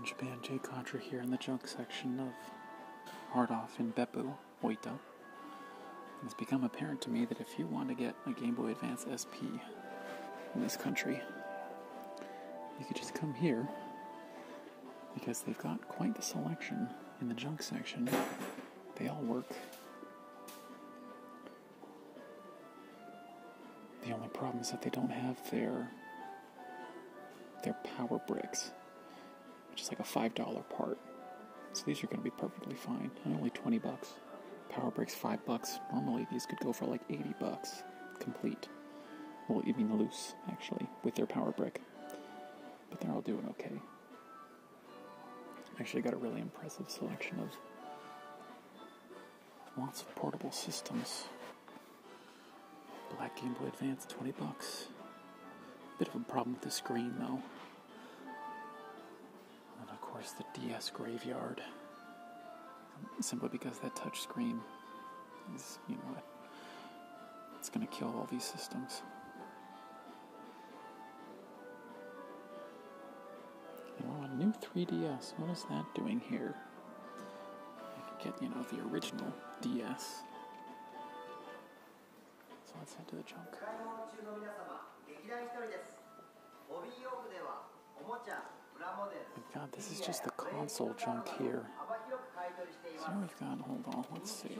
in Japan, Jay Contra here in the junk section of Hard Off in Beppu, Oita. It's become apparent to me that if you want to get a Game Boy Advance SP in this country, you could just come here because they've got quite the selection in the junk section. They all work. The only problem is that they don't have their their power bricks, which is like a five dollar part. So these are going to be perfectly fine. And only twenty bucks. Power bricks five bucks. Normally these could go for like eighty bucks, complete. Well, even loose actually with their power brick, but they're all doing okay. Actually, got a really impressive selection of lots of portable systems. Black Game Boy Advance, 20 bucks. Bit of a problem with the screen though. Course the DS Graveyard. Simply because that touch screen is, you know what, it's gonna kill all these systems. Know, a new 3DS, what is that doing here? Get, you know, the original DS. So let's head to the junk. God, this is just the console junk here. So we've got, hold on, let's see.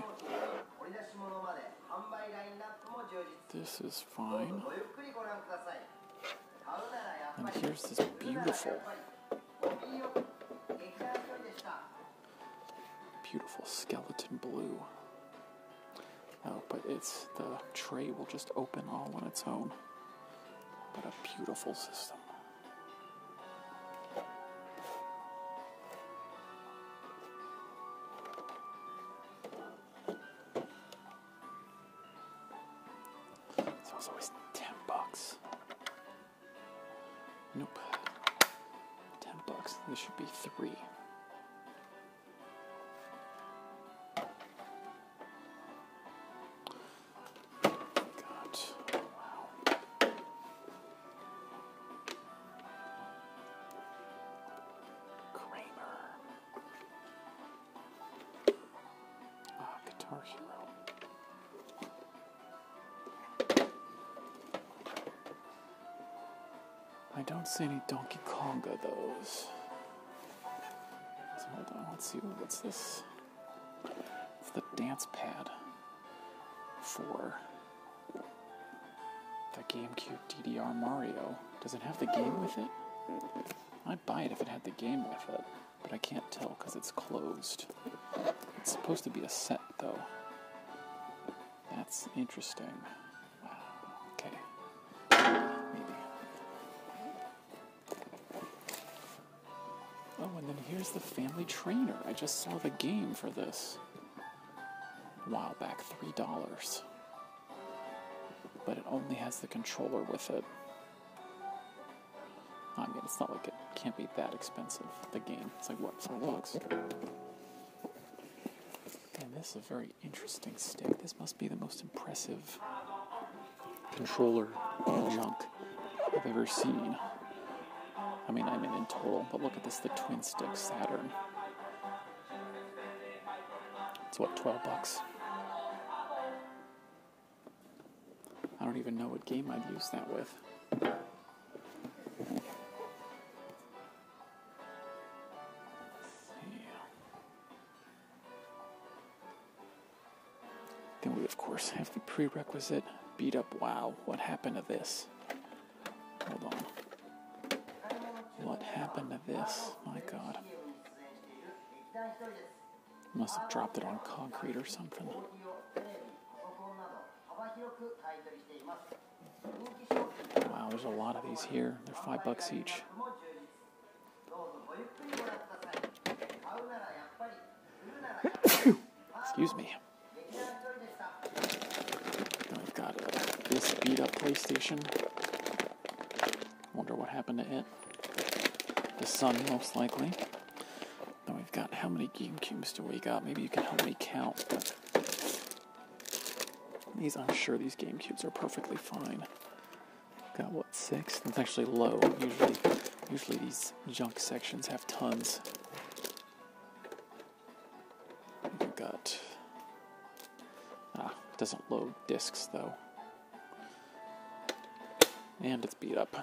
This is fine. And here's this beautiful, beautiful skeleton blue. Oh, but it's, the tray will just open all on its own. What a beautiful system. Guitar Hero. I don't see any Donkey Konga those. So hold on, let's see what's this. It's the dance pad for the GameCube DDR Mario. Does it have the game with it? I'd buy it if it had the game with it, but I can't tell because it's closed. It's supposed to be a set though. That's interesting. Okay. Maybe. Oh, and then here's the Family Trainer. I just saw the game for this a while back, three dollars. But it only has the controller with it. I mean, it's not like it can't be that expensive. The game, it's like what, five bucks? This is a very interesting stick. This must be the most impressive controller junk I've ever seen. I mean, I mean in total, but look at this, the twin stick Saturn. It's what, 12 bucks? I don't even know what game I'd use that with. prerequisite beat up wow what happened to this? Hold on. What happened to this? My god. Must have dropped it on concrete or something. Wow there's a lot of these here. They're five bucks each. Excuse me. This beat up PlayStation. Wonder what happened to it. The sun, most likely. Then we've got how many GameCubes do we got? Maybe you can help me count. These, I'm sure these GameCubes are perfectly fine. Got what six? That's actually low. Usually, Usually these junk sections have tons. We've got. Ah, doesn't load discs though. And it's beat up.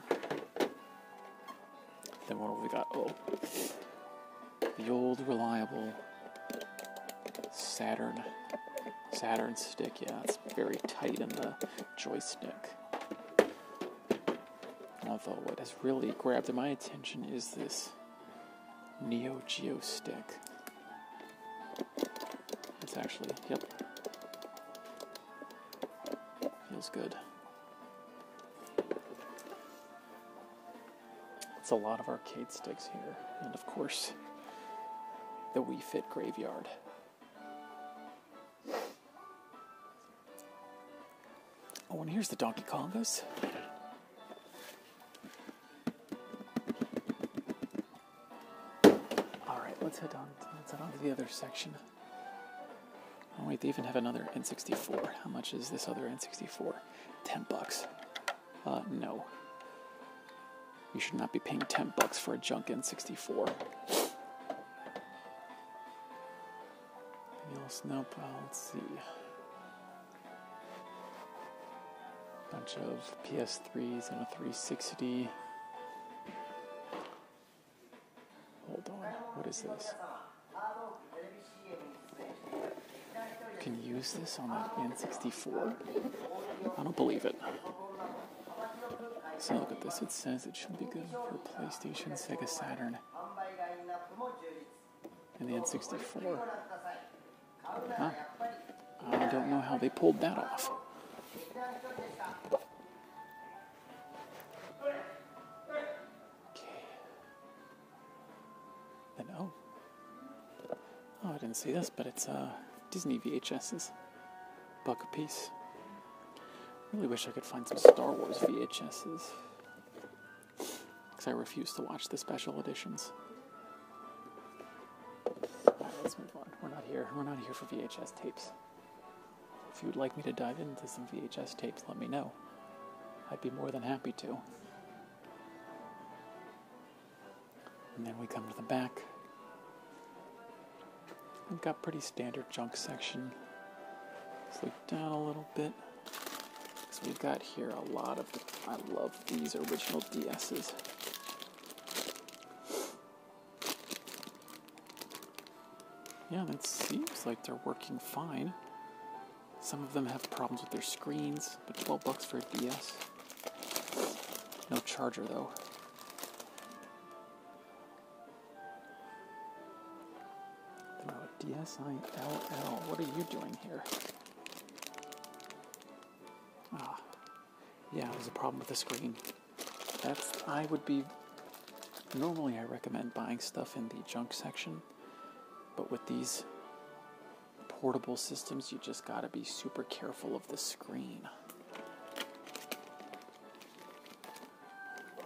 Then what have we got? Oh, the old reliable Saturn. Saturn stick, yeah, it's very tight in the joystick. Although what has really grabbed my attention is this Neo Geo stick. It's actually, yep. Feels good. It's a lot of arcade sticks here. And of course, the Wii Fit Graveyard. Oh, and here's the Donkey Kongas. All right, let's head on. Let's head on to the other section. Oh wait, they even have another N64. How much is this other N64? Ten bucks. Uh, no. You should not be paying 10 bucks for a junk N64. Else? Nope. Uh, let's see. Bunch of PS3s and a 360. Hold on. What is this? You can use this on the N64? I don't believe it. So look at this, it says it should be good for PlayStation, Sega Saturn, and the N64. Huh? I don't know how they pulled that off. Okay. Oh. Oh, I didn't see this, but it's uh, Disney VHS's. Buck a piece. Really wish I could find some Star Wars VHSs, because I refuse to watch the special editions. Alright, let's move on. We're not here. We're not here for VHS tapes. If you would like me to dive into some VHS tapes, let me know. I'd be more than happy to. And then we come to the back. We've got pretty standard junk section. Look down a little bit. We've got here a lot of. I love these original DSs. Yeah, that seems like they're working fine. Some of them have problems with their screens, but 12 bucks for a DS. No charger though. DSi LL. What are you doing here? Yeah, there's a problem with the screen. That's. I would be. Normally, I recommend buying stuff in the junk section, but with these portable systems, you just gotta be super careful of the screen.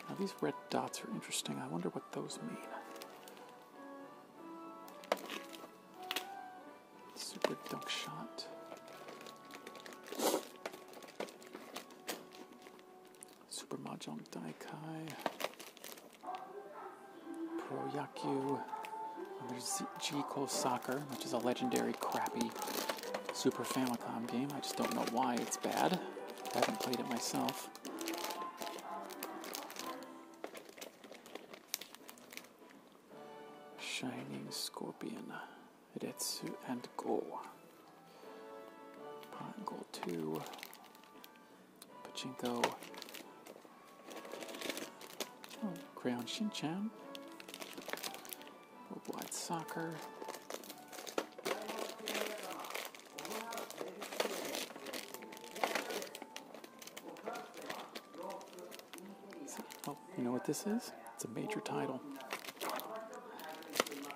Now, these red dots are interesting. I wonder what those mean. Super dunk shot. Mahjong Taikai. Pro Yaku. And there's G-Ko Soccer, which is a legendary crappy Super Famicom game. I just don't know why it's bad. I haven't played it myself. Shining Scorpion, Retsu and Go. Pot Goal 2, Pachinko, oh, Crayon Shinchan, Worldwide Soccer, Oh, you know what this is? It's a major title.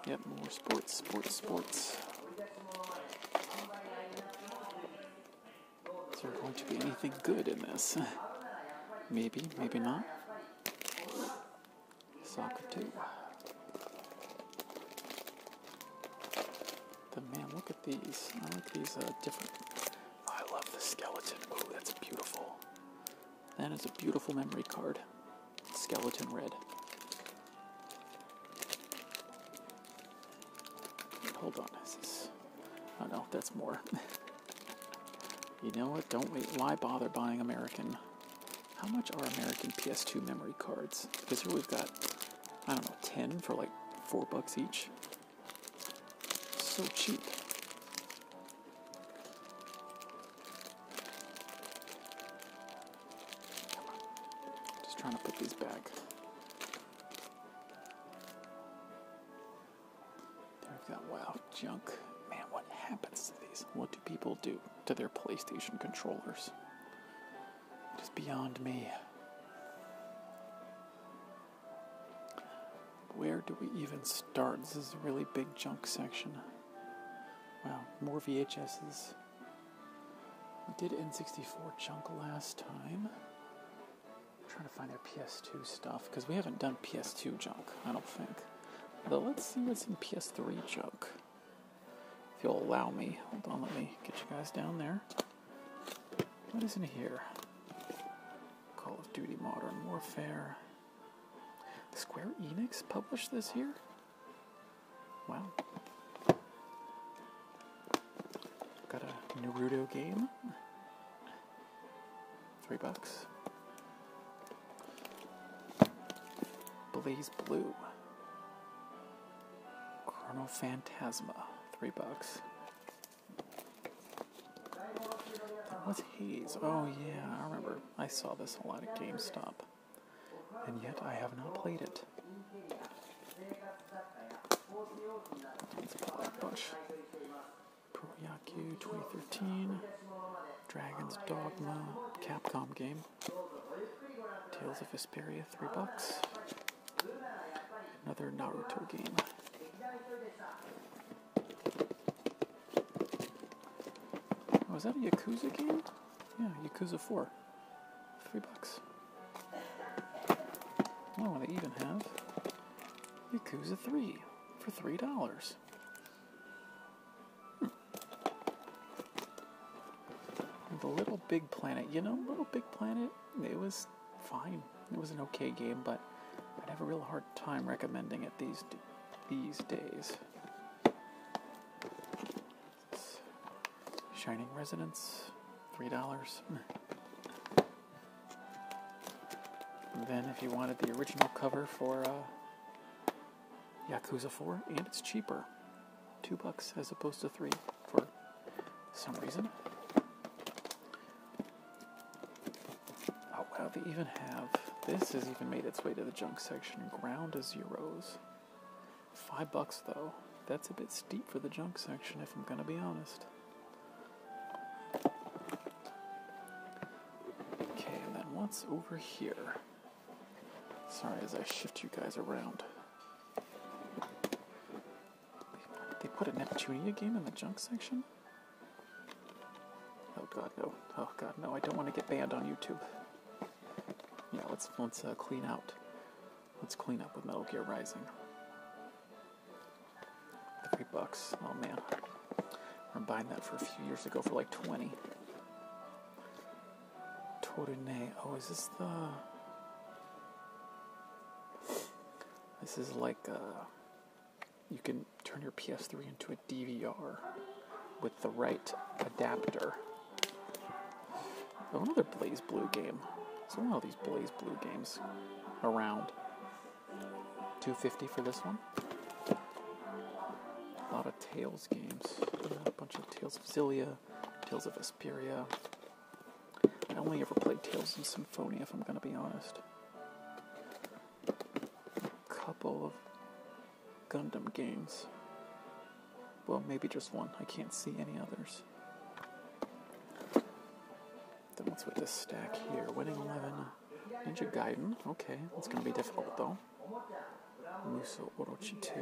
Yep, more sports, sports, sports. Is there going to be anything good in this? Maybe, maybe not. The man, look at these. I like these uh, different. Oh, I love the skeleton. Ooh, that's beautiful. That is a beautiful memory card. Skeleton red. Hold on, is this? Oh no, that's more. you know what? Don't wait. Why bother buying American? How much are American PS2 memory cards? Because here we've got 10 for like 4 bucks each. So cheap. Really big junk section. Wow, more VHSs. We did N64 junk last time. I'm trying to find their PS2 stuff because we haven't done PS2 junk, I don't think. Though let's see what's in PS3 junk. If you'll allow me. Hold on, let me get you guys down there. What is in here? Call of Duty Modern Warfare. Square Enix published this here? Wow. Got a Naruto game. Three bucks. Blaze Blue. Chrono Phantasma. Three bucks. What's Haze? Oh yeah, I remember. I saw this a lot at GameStop. And yet I have not played it. It's Black Bush. Proyaku 2013. Dragon's Dogma. Capcom game. Tales of Vesperia, three bucks. Another Naruto game. Oh, is that a Yakuza game? Yeah, Yakuza 4. Three bucks. Oh, they even have Yakuza 3 for three dollars. Hmm. The Little Big Planet. You know, Little Big Planet, it was fine. It was an okay game, but I'd have a real hard time recommending it these these days. Shining Resonance, three dollars. Then, if you wanted the original cover for uh, Yakuza 4, and it's cheaper, two bucks as opposed to three for some reason. Oh wow, they even have this has even made its way to the junk section. Ground as Zeroes, five bucks though. That's a bit steep for the junk section, if I'm gonna be honest. Okay, and then what's over here? Sorry, as I shift you guys around. They put a Neptunia game in the junk section? Oh god, no. Oh god, no. I don't want to get banned on YouTube. Yeah, let's let's uh, clean out. Let's clean up with Metal Gear Rising. Three bucks. Oh man, I'm buying that for a few years ago for like twenty. Torne. Oh, is this the? This is like uh, you can turn your PS3 into a DVR with the right adapter. Oh, another BlazBlue game. So one of these BlazBlue games around. 250 for this one. A lot of Tales games. A bunch of Tales of Xillia, Tales of Vesperia. I only ever played Tales of Symphonia, if I'm going to be honest. A couple of Gundam games. Well, maybe just one. I can't see any others. Then what's with this stack here? Winning 11. Ninja Gaiden. Okay, that's going to be difficult though. Musou Orochi 2.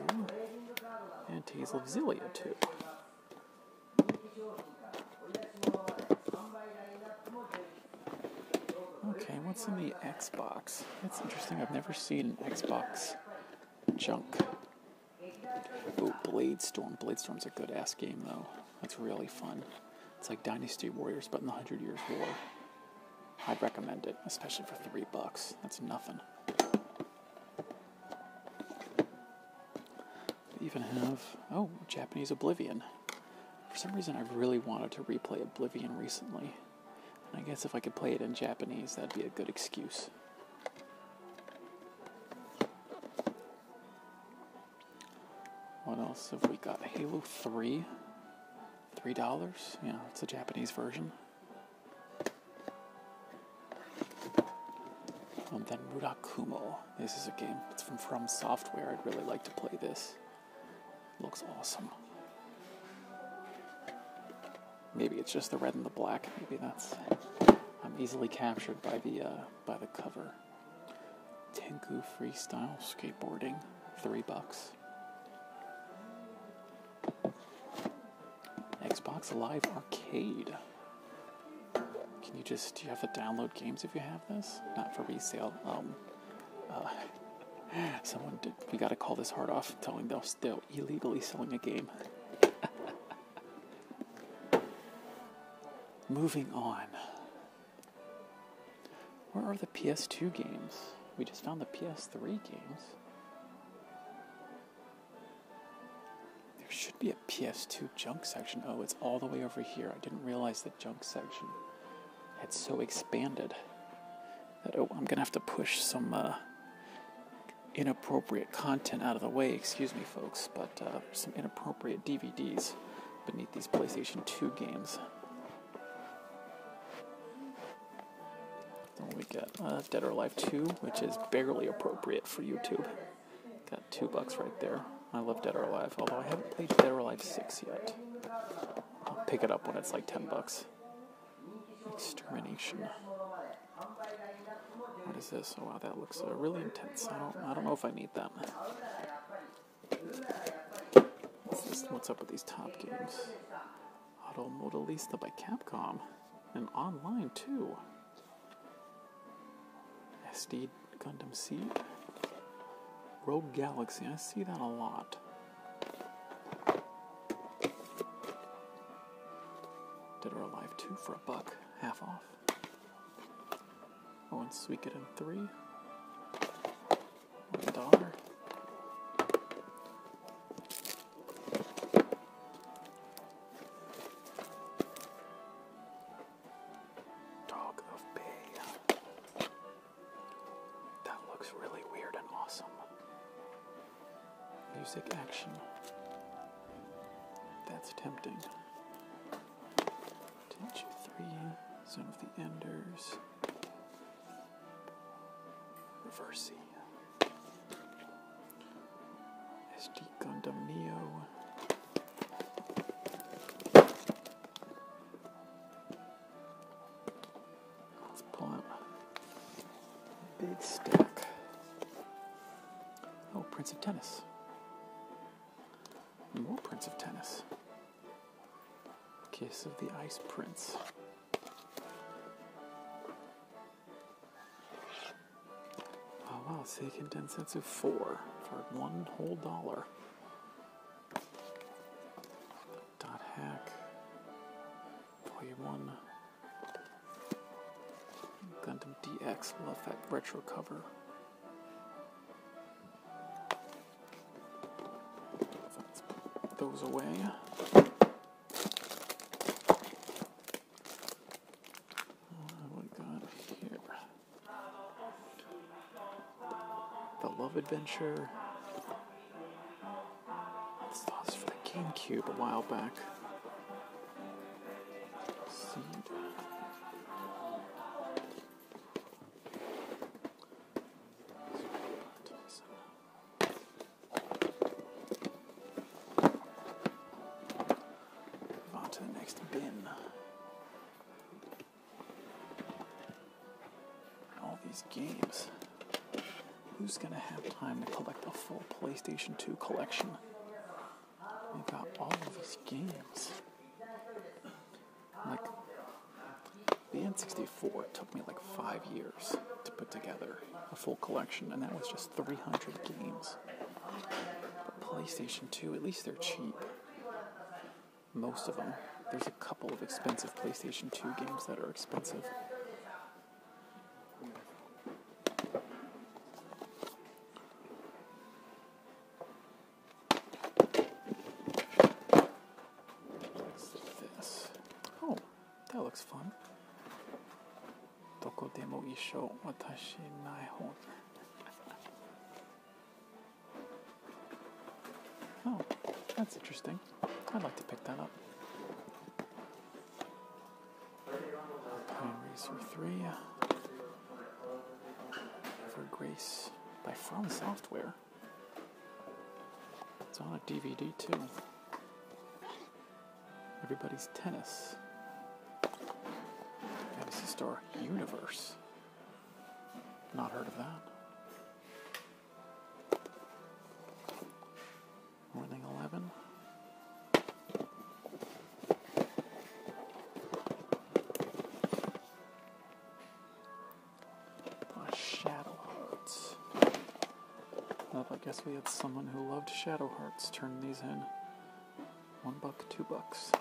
And Tales of Xillia 2. Okay, what's in the Xbox? That's interesting. I've never seen an Xbox junk. Oh, Bladestorm. Bladestorm's a good ass game, though. That's really fun. It's like Dynasty Warriors, but in the Hundred Years' War. I'd recommend it, especially for three bucks. That's nothing. They even have oh Japanese Oblivion. For some reason, I really wanted to replay Oblivion recently. And I guess if I could play it in Japanese, that'd be a good excuse. Else have we got? Halo 3. $3? Yeah, it's a Japanese version. And then Murakumo. This is a game. It's from From Software. I'd really like to play this. looks awesome. Maybe it's just the red and the black. Maybe that's. I'm easily captured by the uh, by the cover. Tenku Freestyle Skateboarding, three bucks. Xbox Live Arcade. Can you just do you have to download games if you have this? Not for resale. Um, uh, someone did. We got to call this hard off, telling they're still illegally selling a game. Moving on. Where are the PS2 games? We just found the PS3 games. PS2 junk section. Oh, it's all the way over here. I didn't realize the junk section had so expanded that oh, I'm gonna have to push some uh, inappropriate content out of the way. Excuse me, folks, but uh, some inappropriate DVDs beneath these PlayStation 2 games. Then we get uh, Dead or Alive 2, which is barely appropriate for YouTube. Got two bucks right there. I love Dead or Alive, although I haven't played Dead or Alive 6 yet. I'll pick it up when it's like 10 bucks. Extermination. What is this? Oh wow, that looks uh, really intense. I don't, I don't know if I need that. What's? What's up with these top games? Auto Modellista by Capcom, and online too. SD Gundam Seed. Rogue Galaxy, I see that a lot. Dead or Alive 2 for a buck, half off. Oh, and Suikoden 3. Music action. That's tempting. Tenchu 3, Zone of the Enders. Reversi. SD Gundam Neo. Let's pull out a big stack. Oh, Prince of Tennis. Prince of Tennis. Kiss of the Ice Prince. Oh wow, Seiken Densetsu 4 for one whole dollar. Dot hack. Volume 1. Gundam DX, love that retro cover. Away. The Love Adventure. This was for the GameCube a while back. These games. Who's gonna have time to collect a full PlayStation 2 collection? We got all of these games. Like the N64 took me like five years to put together a full collection, and that was just 300 games. But PlayStation 2, at least they're cheap. Most of them. There's a couple of expensive PlayStation 2 games that are expensive. でも一緒私ない本 Oh, that's interesting. I'd like to pick that up. Pine Racer 3. For Grace by From Software. It's on a DVD too. Everybody's Tennis. Phantasy Star Universe. Not heard of that. Morning 11. Uh, Shadow Hearts. Well, I guess we had someone who loved Shadow Hearts turn these in. One buck, two bucks.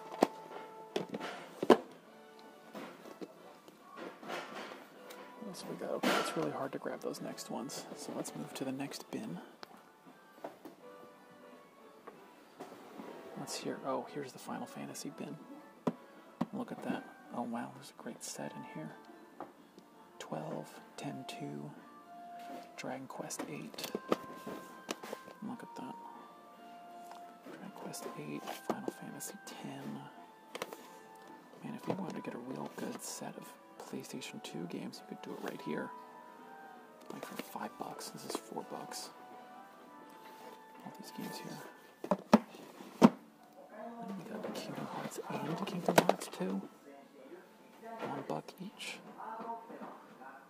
Got? Okay, it's really hard to grab those next ones. So let's move to the next bin. Let's hear. Oh, here's the Final Fantasy bin. Look at that. Oh, wow, there's a great set in here 12, 10 2, Dragon Quest 8. Look at that. Dragon Quest 8, Final Fantasy 10. Man, if you wanted to get a real good set of PlayStation 2 games, you could do it right here. Like for five bucks. This is four bucks. All these games here. Then we got Kingdom Hearts and Kingdom Hearts 2. One buck each.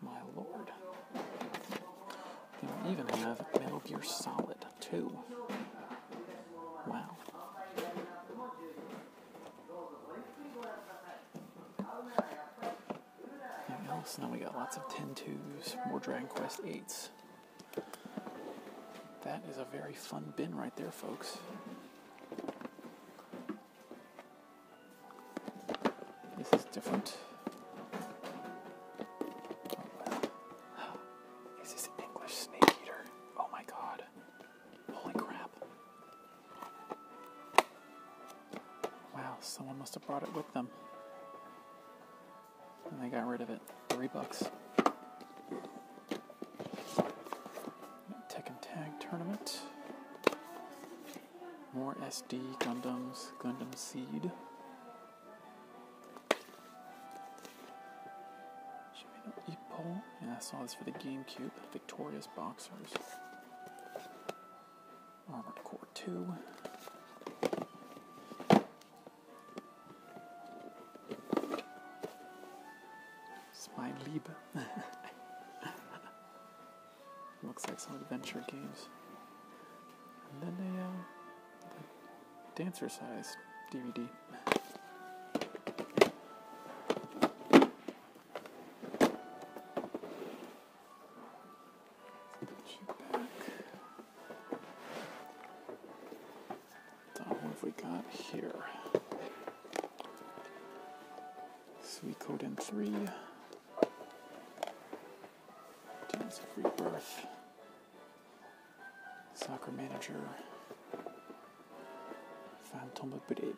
My lord. They even have Metal Gear Solid 2. Wow. Anything else? Now we got lots of 10 2s, more Dragon Quest 8s. That is a very fun bin right there, folks. This is different. Is this an English snake eater? Oh my god. Holy crap. Wow, someone must have brought it with them. And they got rid of it. Three bucks. Tekken Tag Tournament. More SD Gundams, Gundam Seed. Yeah, I saw this for the GameCube. Victorious Boxers. Armored Core 2. Dancer size DVD. What have we got here? Suikoden 3. Dance of Rebirth. Soccer Manager. Put these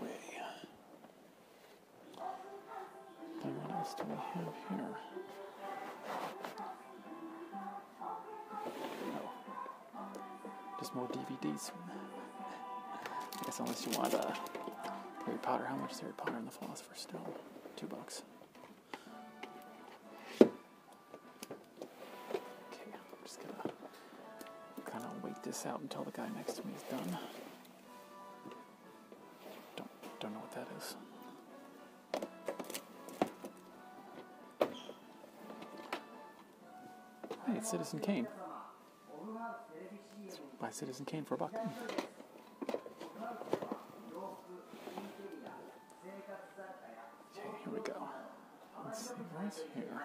away. What else do we have here? Just more DVDs. I guess unless you want uh, Harry Potter. How much is Harry Potter and the Philosopher's Stone? Two bucks. This out until the guy next to me is done. Don't don't know what that is. Hey, it's Citizen Kane. Buy Citizen Kane for a buck. Okay, here we go. Let's see, what's here?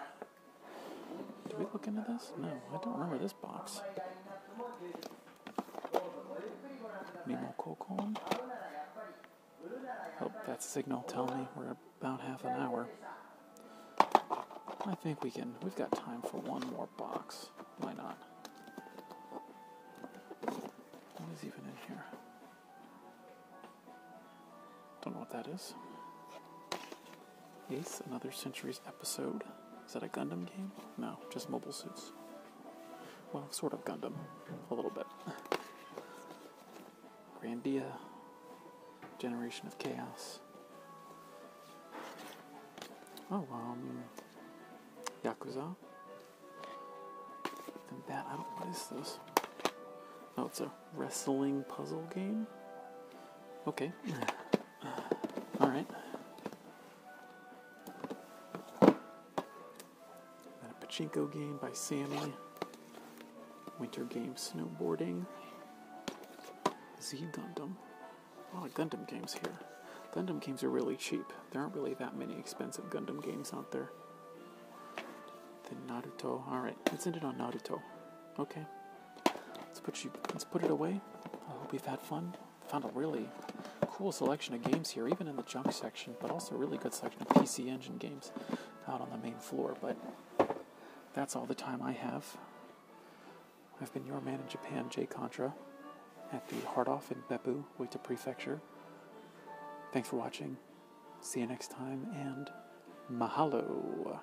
Did we look into this? No, I don't remember this box. That signal tell me we're about half an hour. I think we can, we've got time for one more box. Why not? is even in here? Don't know what that is. Ace, another Century's episode. Is that a Gundam game? No, just mobile suits. Well, sort of Gundam. A little bit. Grandia. Generation of Chaos. Oh, um. Yakuza. And that, I don't, what is this? Oh, it's a wrestling puzzle game? Okay. Alright. A pachinko game by Sammy. Winter game snowboarding. Z Gundam. A lot of Gundam games here. Gundam games are really cheap. There aren't really that many expensive Gundam games out there. Then Naruto. Alright, let's end it on Naruto. Okay. Let's put you let's put it away. I hope you've had fun. Found a really cool selection of games here, even in the junk section, but also a really good selection of PC Engine games out on the main floor. But that's all the time I have. I've been your man in Japan, Jay Contra, at the Hard Off in Beppu, Oita Prefecture. Thanks for watching. See you next time, and mahalo.